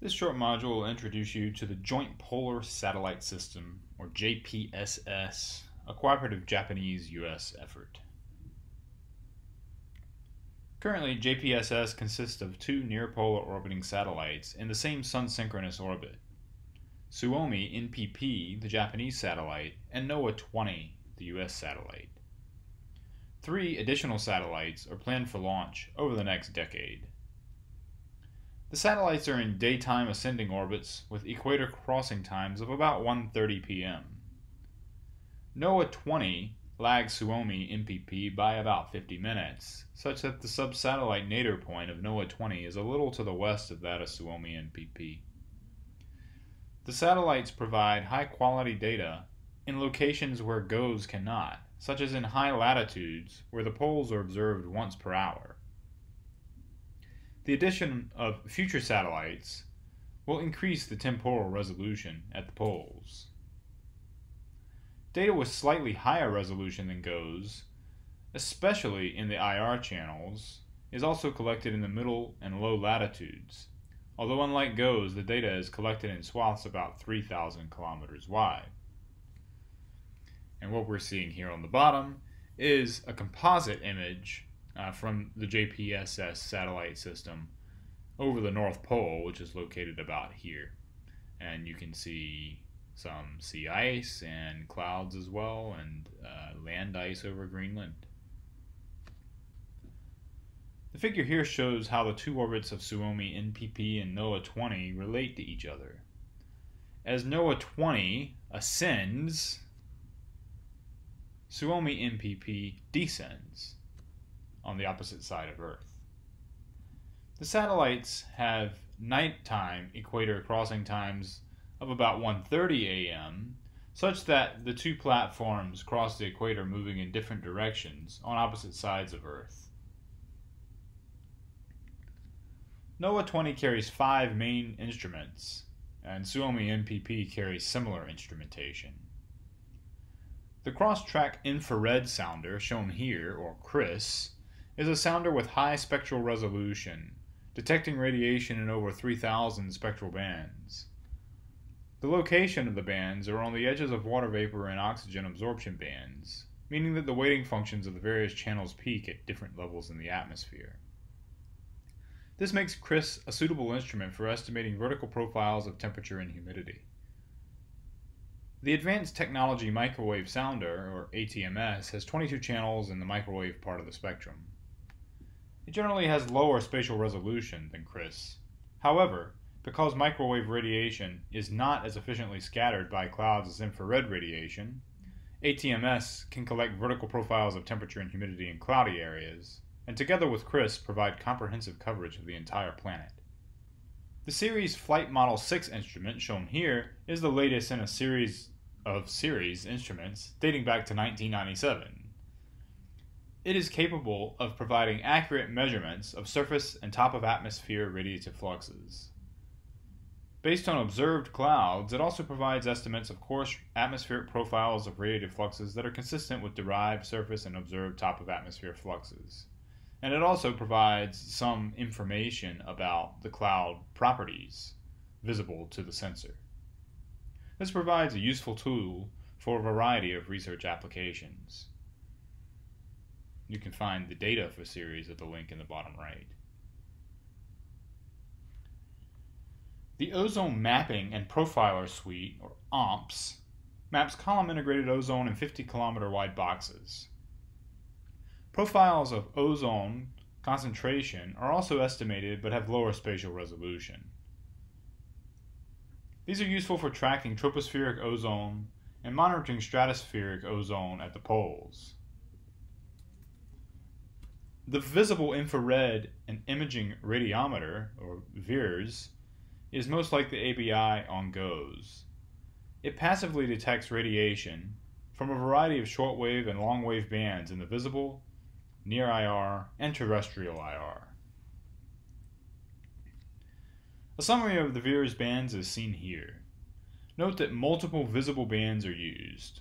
This short module will introduce you to the Joint Polar Satellite System, or JPSS, a cooperative Japanese-US effort. Currently, JPSS consists of two near-polar orbiting satellites in the same sun-synchronous orbit. Suomi NPP, the Japanese satellite, and NOAA-20, the US satellite. Three additional satellites are planned for launch over the next decade. The satellites are in daytime ascending orbits with equator crossing times of about 1:30 p.m. NOAA 20 lags Suomi NPP by about 50 minutes, such that the subsatellite nadir point of NOAA 20 is a little to the west of that of Suomi NPP. The satellites provide high quality data in locations where GOES cannot, such as in high latitudes where the poles are observed once per hour. The addition of future satellites will increase the temporal resolution at the poles. Data with slightly higher resolution than GOES, especially in the IR channels, is also collected in the middle and low latitudes, although unlike GOES, the data is collected in swaths about 3,000 kilometers wide. And what we're seeing here on the bottom is a composite image uh, from the JPSS satellite system over the North Pole, which is located about here. And you can see some sea ice and clouds as well, and uh, land ice over Greenland. The figure here shows how the two orbits of Suomi NPP and NOAA 20 relate to each other. As NOAA 20 ascends, Suomi NPP descends on the opposite side of Earth. The satellites have nighttime equator crossing times of about 1:30 a.m., such that the two platforms cross the equator moving in different directions on opposite sides of Earth. NOAA 20 carries five main instruments, and Suomi NPP carries similar instrumentation. The cross-track infrared sounder, shown here, or CRIS, is a sounder with high spectral resolution, detecting radiation in over 3,000 spectral bands. The location of the bands are on the edges of water vapor and oxygen absorption bands, meaning that the weighting functions of the various channels peak at different levels in the atmosphere. This makes CRIS a suitable instrument for estimating vertical profiles of temperature and humidity. The Advanced Technology Microwave Sounder, or ATMS, has 22 channels in the microwave part of the spectrum. It generally has lower spatial resolution than CRIS. However, because microwave radiation is not as efficiently scattered by clouds as infrared radiation, ATMS can collect vertical profiles of temperature and humidity in cloudy areas, and together with CRIS provide comprehensive coverage of the entire planet. The CERES Flight Model 6 instrument shown here is the latest in a series of CERES instruments dating back to 1997. It is capable of providing accurate measurements of surface and top of atmosphere radiative fluxes. Based on observed clouds, it also provides estimates of coarse atmospheric profiles of radiative fluxes that are consistent with derived surface and observed top of atmosphere fluxes. And it also provides some information about the cloud properties visible to the sensor. This provides a useful tool for a variety of research applications. You can find the data for CERES at the link in the bottom right. The Ozone Mapping and Profiler Suite, or OMPS, maps column integrated ozone in 50 kilometer wide boxes. Profiles of ozone concentration are also estimated but have lower spatial resolution. These are useful for tracking tropospheric ozone and monitoring stratospheric ozone at the poles. The visible infrared and imaging radiometer, or VIIRS, is most like the ABI on GOES. It passively detects radiation from a variety of shortwave and longwave bands in the visible, near IR, and terrestrial IR. A summary of the VIIRS bands is seen here. Note that multiple visible bands are used,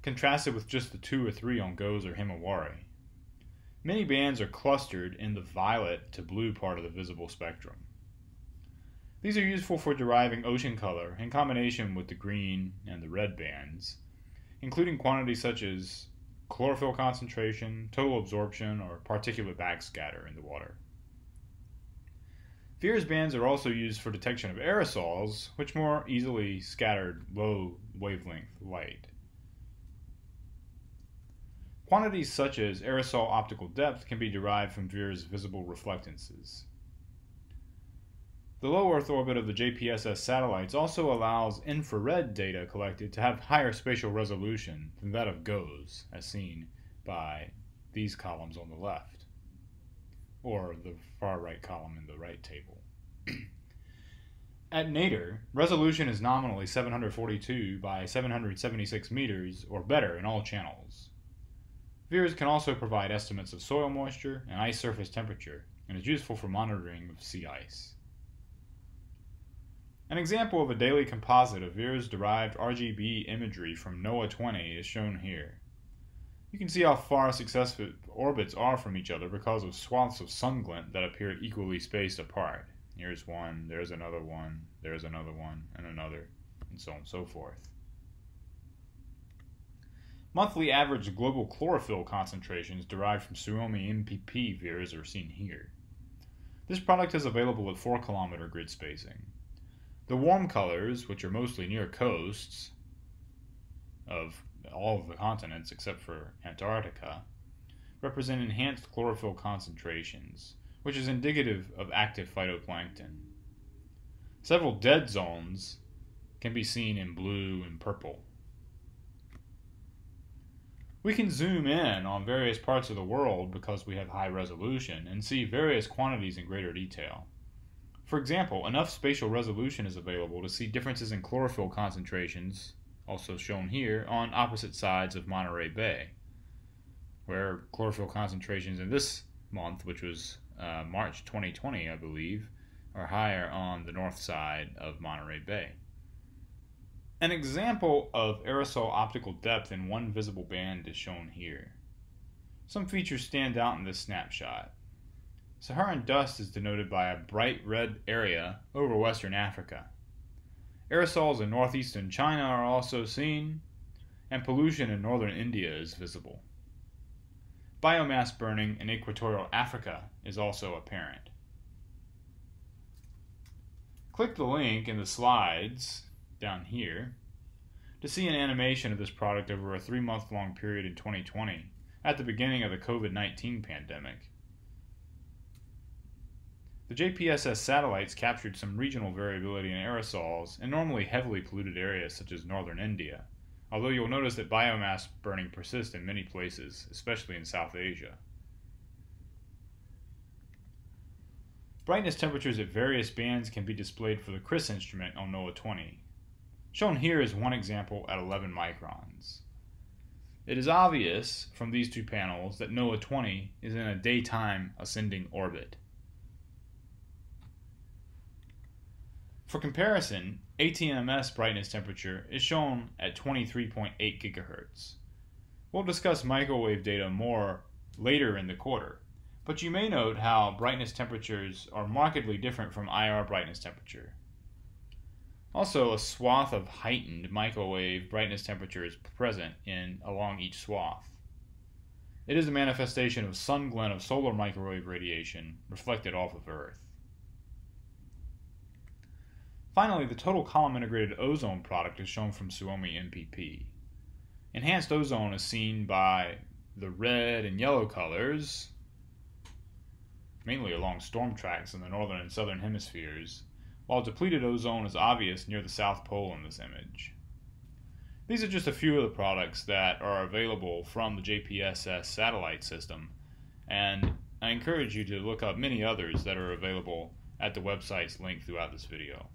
contrasted with just the two or three on GOES or Himawari. Many bands are clustered in the violet to blue part of the visible spectrum. These are useful for deriving ocean color in combination with the green and the red bands, including quantities such as chlorophyll concentration, total absorption, or particulate backscatter in the water. VIIRS bands are also used for detection of aerosols, which more easily scattered low wavelength light. Quantities such as aerosol optical depth can be derived from VIIRS visible reflectances. The low Earth orbit of the JPSS satellites also allows infrared data collected to have higher spatial resolution than that of GOES, as seen by these columns on the left, or the far right column in the right table. At nadir, resolution is nominally 742 by 776 meters or better in all channels. VIIRS can also provide estimates of soil moisture and ice surface temperature and is useful for monitoring of sea ice. An example of a daily composite of VIIRS-derived RGB imagery from NOAA 20 is shown here. You can see how far successive orbits are from each other because of swaths of sun glint that appear equally spaced apart. Here's one, there's another one, there's another one, and another, and so on and so forth. Monthly average global chlorophyll concentrations derived from Suomi NPP VIIRS are seen here. This product is available at 4 kilometer grid spacing. The warm colors, which are mostly near coasts of all of the continents except for Antarctica, represent enhanced chlorophyll concentrations, which is indicative of active phytoplankton. Several dead zones can be seen in blue and purple. We can zoom in on various parts of the world because we have high resolution and see various quantities in greater detail. For example, enough spatial resolution is available to see differences in chlorophyll concentrations, also shown here, on opposite sides of Monterey Bay, where chlorophyll concentrations in this month, which was uh, March 2020, I believe, are higher on the north side of Monterey Bay. An example of aerosol optical depth in one visible band is shown here. Some features stand out in this snapshot. Saharan dust is denoted by a bright red area over western Africa. Aerosols in northeastern China are also seen, and pollution in northern India is visible. Biomass burning in equatorial Africa is also apparent. Click the link in the slides down here to see an animation of this product over a three month long period in 2020 at the beginning of the COVID 19 pandemic. The JPSS satellites captured some regional variability in aerosols in normally heavily polluted areas such as northern India, although you'll notice that biomass burning persists in many places, especially in South Asia. Brightness temperatures at various bands can be displayed for the CRIS instrument on NOAA 20. Shown here is one example at 11 microns. It is obvious from these two panels that NOAA 20 is in a daytime ascending orbit. For comparison, ATMS brightness temperature is shown at 23.8 GHz. We'll discuss microwave data more later in the quarter, but you may note how brightness temperatures are markedly different from IR brightness temperature. Also, a swath of heightened microwave brightness temperature is present in along each swath. It is a manifestation of sun glint of solar microwave radiation reflected off of Earth. Finally, the total column integrated ozone product is shown from Suomi NPP. Enhanced ozone is seen by the red and yellow colors, mainly along storm tracks in the northern and southern hemispheres, while depleted ozone is obvious near the South Pole in this image. These are just a few of the products that are available from the JPSS satellite system, and I encourage you to look up many others that are available at the websites linked throughout this video.